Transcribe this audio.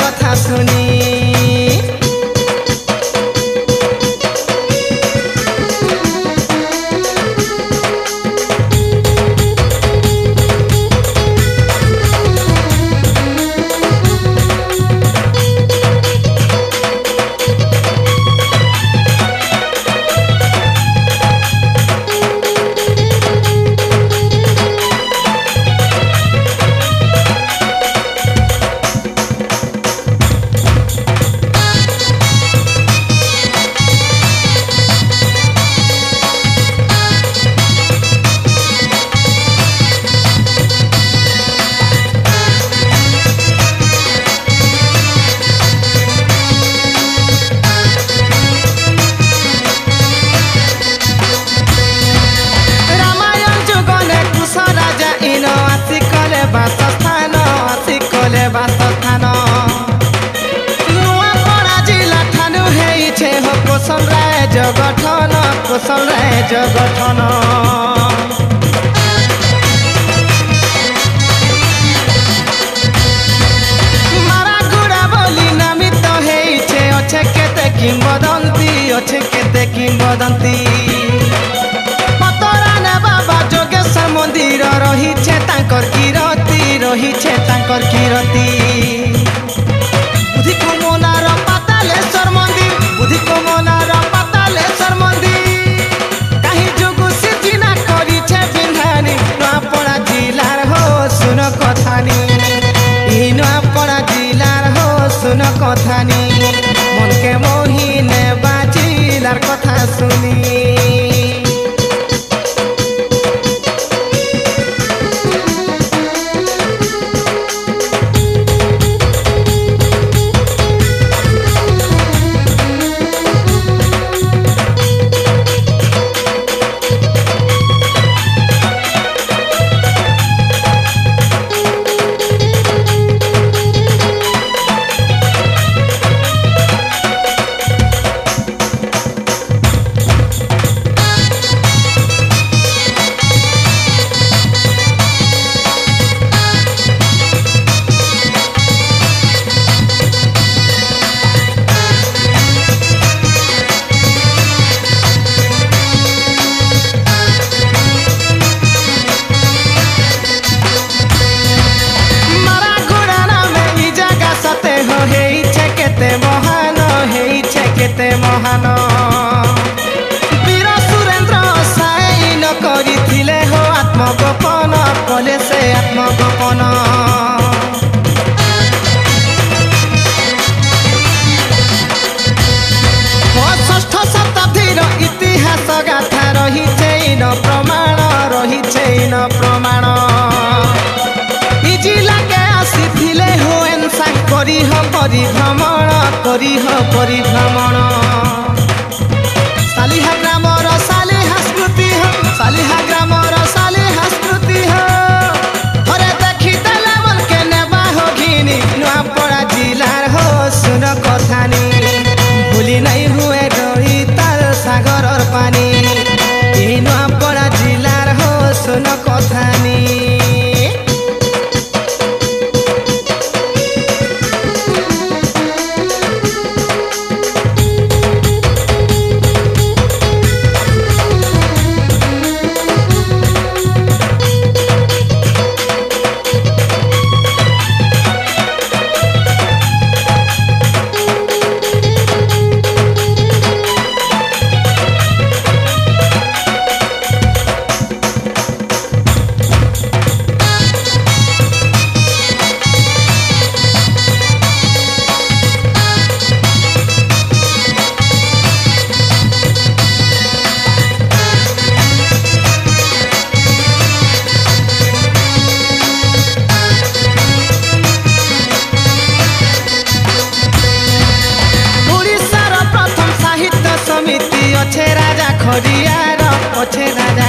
কথা শুনি जगठना মারা গুড়া বলি নামি তো হেইছে, অছে কেতে কিংবদন্তি অছে কেতে কিংবদন্তি পতরানা বাবা যোগেশ মন্দির, রহিছে তাঙ্কর কিরতি, রহিছে তাঙ্কর কিরতি। लिए परिह परिभ्रमण परिह परिभ्रमण सालिहा ग्रामर सालिहा स्मृति सालिहा ग्रामर सालिहा स्मृति हो घरे देखी तला मन के नेबा हो घिनी